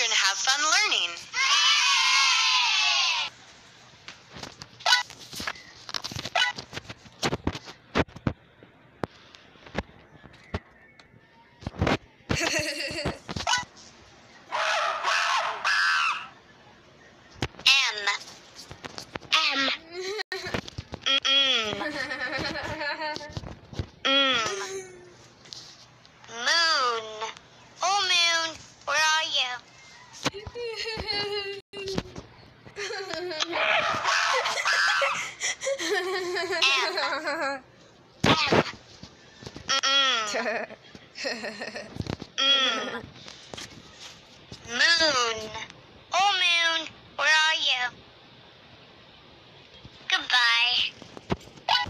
green. M. M. Mm-mm. Mm. Moon. Oh, moon, where are you? M. Mm-mm. Mm. Moon. Oh, moon, where are you? Goodbye. Uh,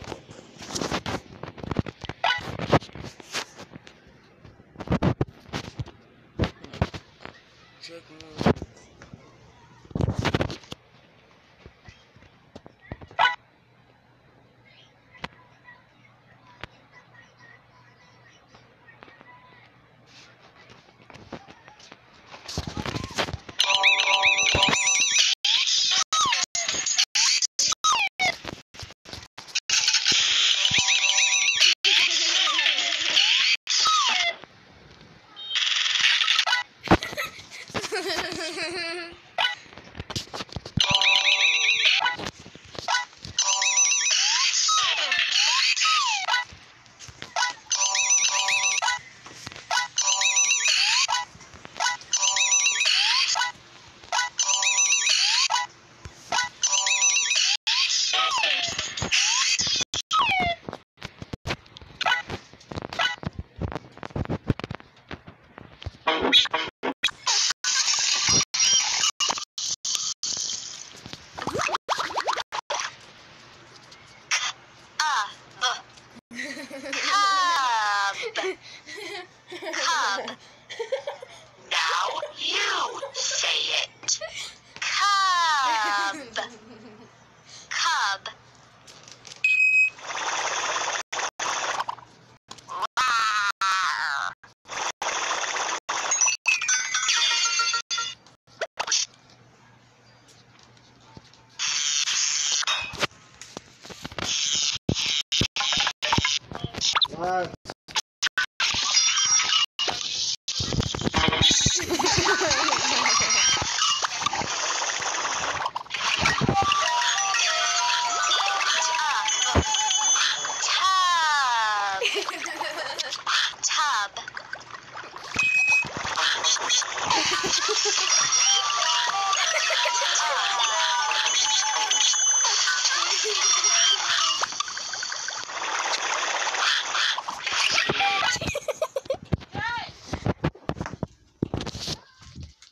Tub.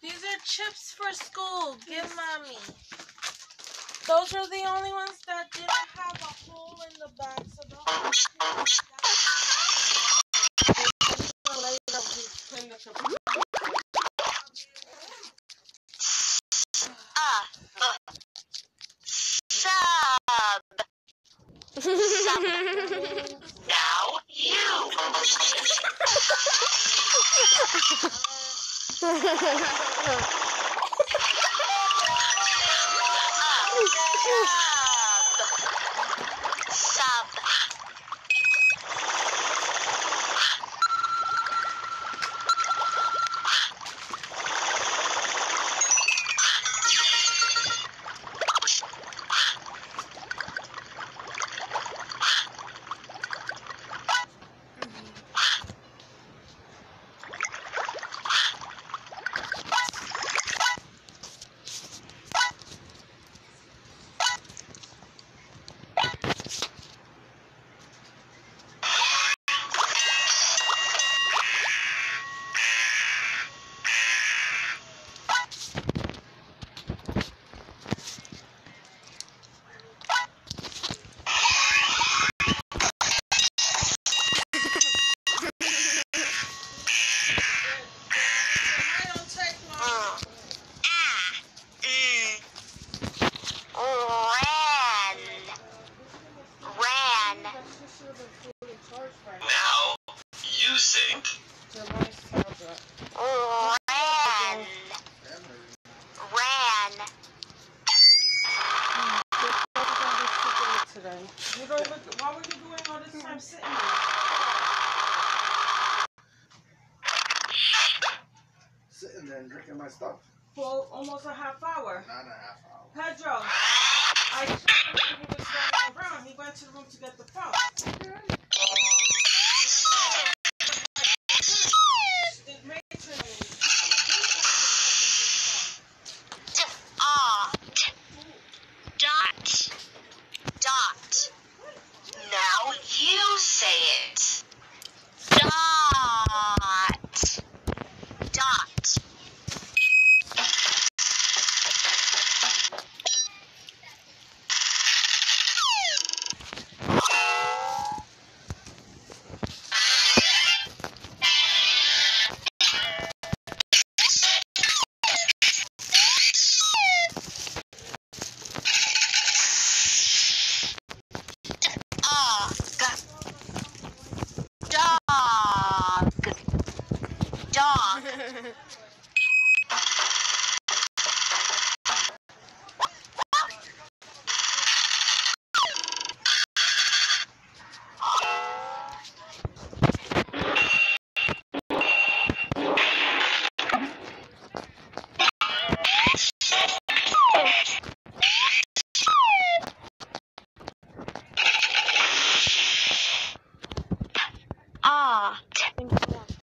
These are chips for school. Give mommy. Those are the only ones that didn't now you. Sub. you think? Ran. Ran. Today. You why were you doing all this time sitting there? Sitting there and drinking my stuff. For almost a half hour. Not a half hour. Pedro, I checked he was running around. He went to the room to get the phone.